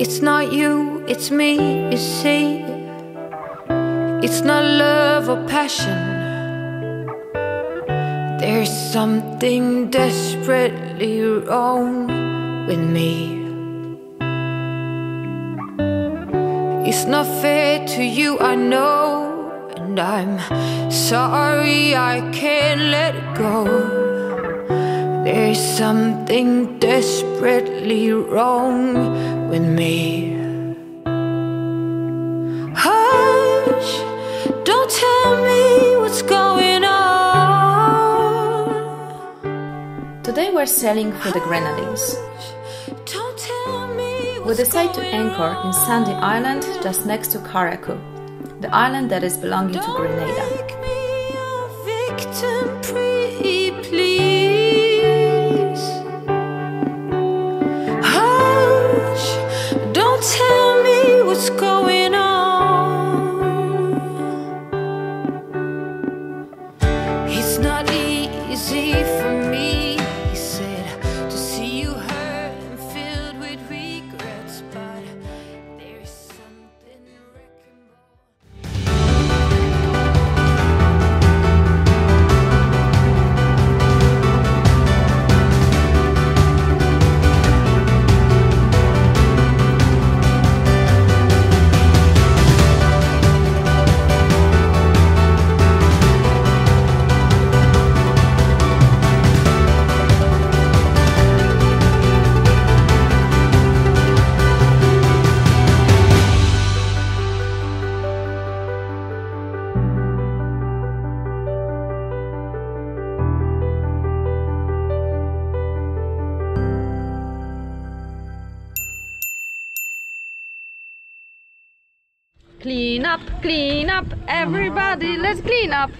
It's not you, it's me, you see. It's not love or passion. There's something desperately wrong with me. It's not fair to you, I know, and I'm sorry I can't let go. There's something desperately wrong with me. Hush, don't tell me what's going on. Today we're sailing for the Grenadines. Don't tell me We decide to anchor in Sandy Island just next to Carriacou, the island that is belonging to Don't Grenada. What's going Clean up, everybody, let's clean up.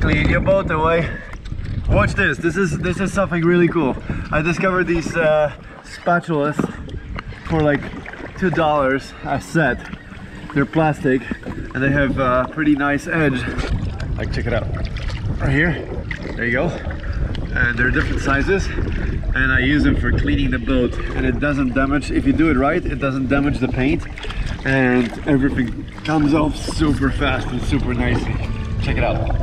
Clean your boat away. Watch this. This is this is something really cool. I discovered these uh, spatulas for like two dollars a set. They're plastic and they have a pretty nice edge. Like check it out. Right here. There you go. And they're different sizes. And I use them for cleaning the boat. And it doesn't damage. If you do it right, it doesn't damage the paint. And everything comes off super fast and super nicely. Check it out.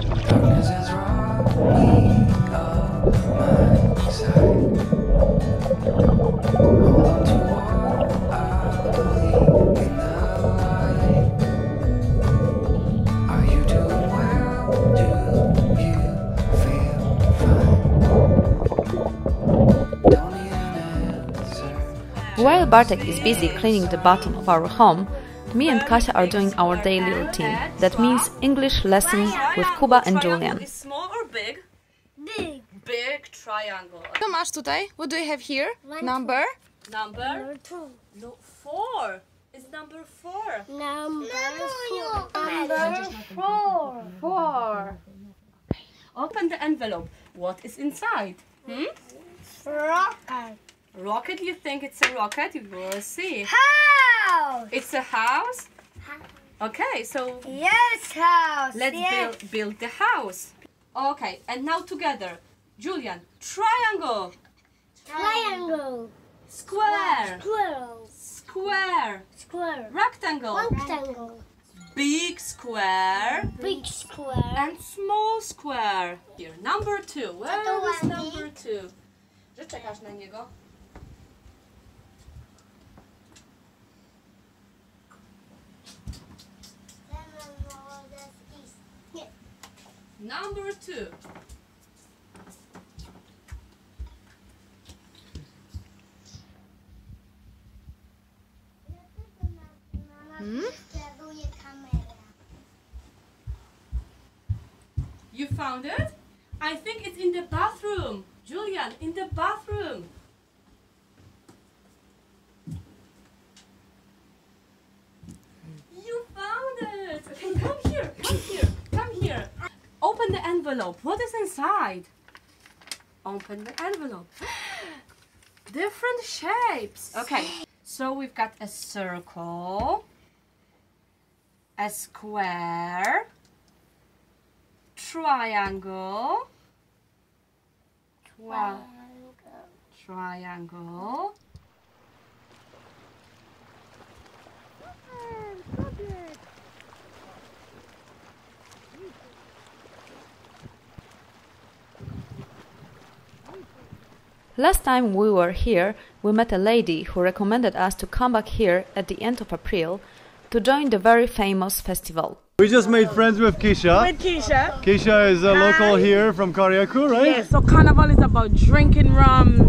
While Bartek is busy cleaning the bottom of our home, me and Kasia are doing our daily routine. That means English lesson with Kuba and Julian. Is small or big? Big. Big triangle. Co masz tutaj? What do you have here? Number? Number? Two. No, four. It's number four. Number four. Number four. Four. Open the envelope. What is inside? Hmm? Rocket. Rocket? You think it's a rocket? You will see. House. It's a house? Okay, so Yes, house. let's yes. build, build the house. Okay, and now together. Julian, triangle, Triangle. square, square, Square. rectangle, Rectangle. big square, Big square. and small square. Here, number two. Where is number two? Że czekasz na niego? Number two. Hmm? You found it? I think it's in the bathroom. Julian, in the bathroom. You found it. Okay, come here. Come here. Come here. Open the envelope. What is inside? Open the envelope. Different shapes. Okay, so we've got a circle, a square, triangle, Wow. triangle. Last time we were here, we met a lady who recommended us to come back here at the end of April to join the very famous festival. We just made friends with Keisha. With Keisha. Keisha is a local here from Carriacou, right? Yeah, so carnival is about drinking rum,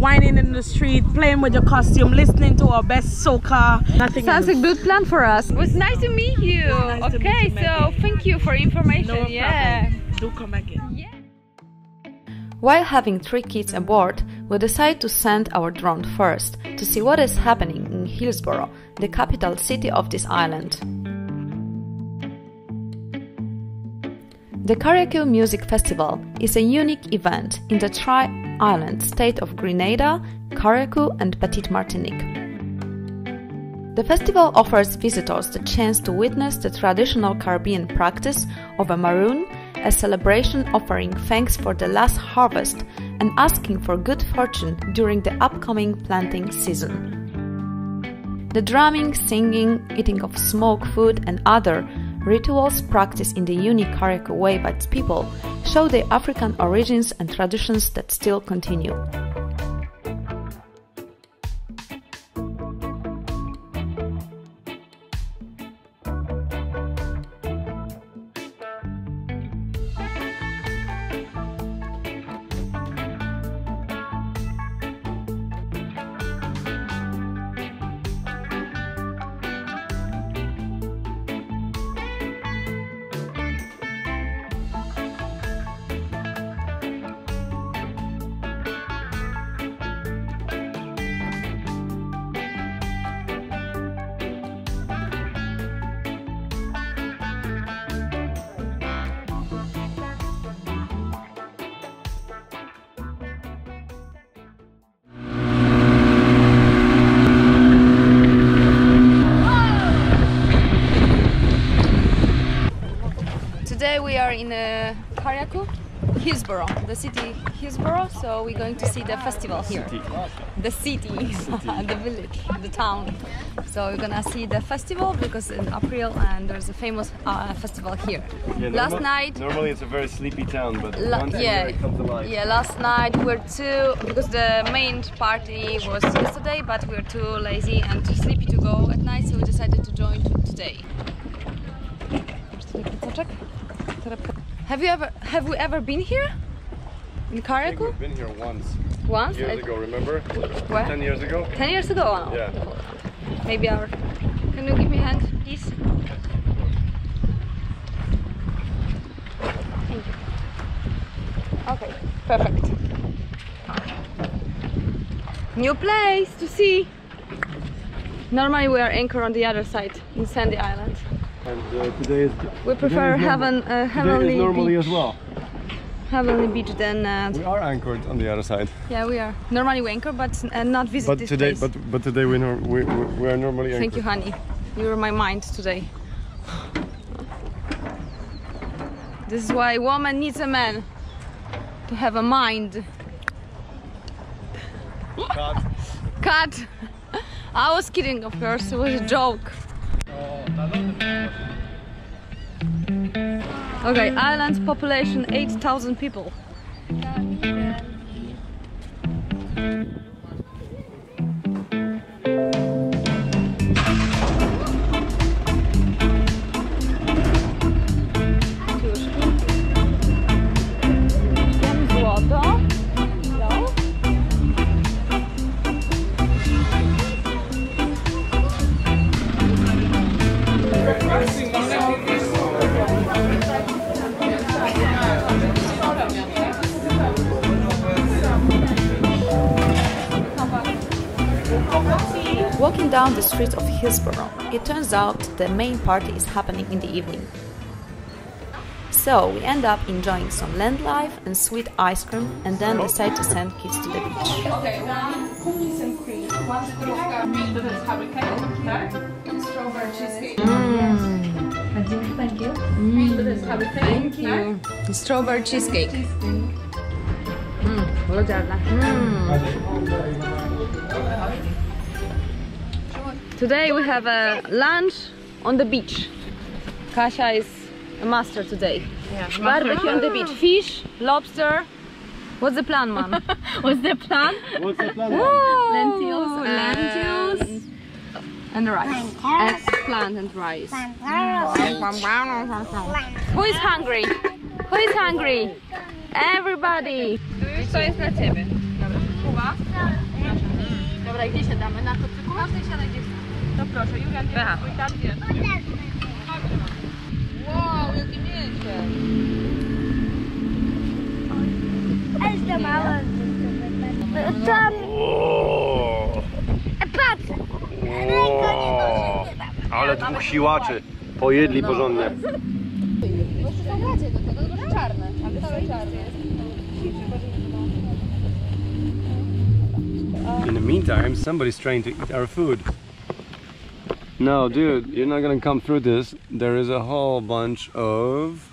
whining in the street, playing with your costume, listening to our best soca. Nothing Sounds a good plan for us. It was nice to meet you. Nice to meet okay, you, so thank you for information. No yeah. problem. Do come again. While having three kids aboard, we decide to send our drone first to see what is happening in Hillsborough, the capital city of this island. The Carriacou Music Festival is a unique event in the tri-island state of Grenada, Carriacou and Petite Martinique. The festival offers visitors the chance to witness the traditional Caribbean practice of a maroon, a celebration offering thanks for the last harvest and asking for good fortune during the upcoming planting season. The drumming, singing, eating of smoked food, and other rituals practiced in the unique Carriacou way by its people show the African origins and traditions that still continue. Hillsborough, the city Hillsborough. So we're going to see the festival here. The city, the village, the town. So we're gonna see the festival because in April and there's a famous uh, festival here. Last night Normally it's a very sleepy town, but La- yeah, it comes alive. yeah. Last night we were too because the main party was yesterday, but we were too lazy and too sleepy to go at night, so we decided to join today. Have you ever have we ever been here in Carriacou? we've been here once, Once? years I- ago, remember? Where? Ten years ago? Ten years ago. Oh, wow. Yeah. Maybe our. Can you give me a hand, please? Thank you. Okay, perfect. New place to see. Normally we are anchored on the other side in Sandy Island. And uh, today is We prefer today is heaven, uh, heavenly is normally beach. as well. Heavenly beach than. Uh, We are anchored on the other side. yeah, we are. Normally we anchor, but uh, not visit But this today, place. but but today we, we we are normally anchored. Thank you, honey. You're my mind today. This is why a woman needs a man to have a mind. Cut. Cut. I was kidding, of course. It was a joke. Okay, island population 8,000 people. Walking down the streets of Hillsborough, it turns out the main party is happening in the evening. So we end up enjoying some land life and sweet ice cream and then decide to send kids to the beach. Okay, one cookies and cream, one scoop to this hurricane, right? Strawberry cheesecake. Thank you. To Thank you. Strawberry cheesecake. Mm. Lodziarna. Mm. Today we have a lunch on the beach. Kasia is a master today. Barbecue on the beach. Fish, lobster. What's the plan, man? What's the plan? What's the plan? lentils, lentils, and rice. And plant and rice. Who is hungry? Who is hungry? Everybody. Co jest na ciebie? Dobra, Kuba. Dobra, gdzie siadamy? Na kocyku? Każdy siada gdzie chce. To proszę, Julian, gdzie Aha. twój tam? No, tak. Wow, jakie mięsie! Ale za mało. Tam... Patrz! Ale dwóch siłaczy pojedli porządne. Tylko czarne. In the meantime, somebody's trying to eat our food. No, dude, you're not gonna come through this. There is a whole bunch of.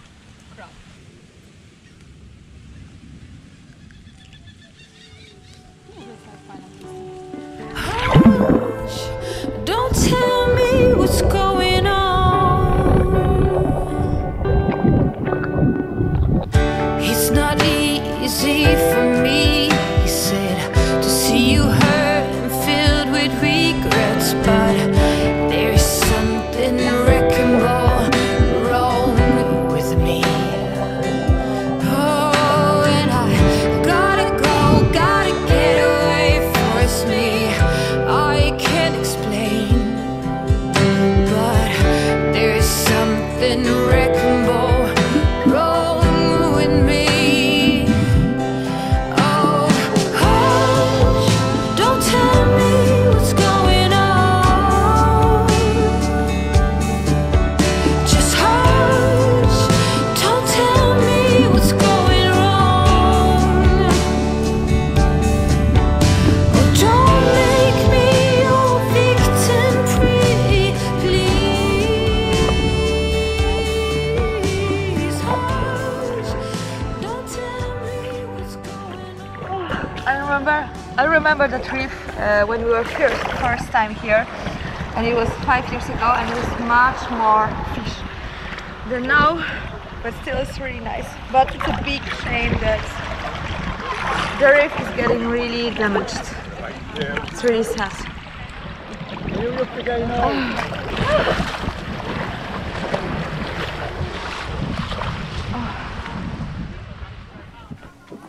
Remember, I remember the trip uh, when we were first, first time here, and it was five years ago, and it was much more fish than now, but still it's really nice. But it's a big shame that the reef is getting really damaged. It's really sad.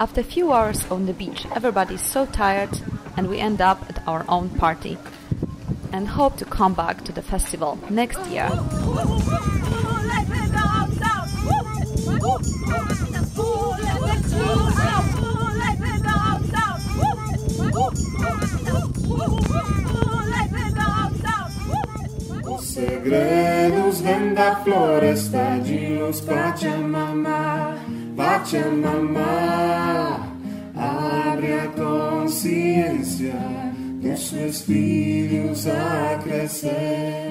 After a few hours on the beach, everybody's so tired, and we end up at our own party and hope to come back to the festival next year. Segredos da floresta de luz Pachamama. Abre a consciência dos seus filhos a crescer.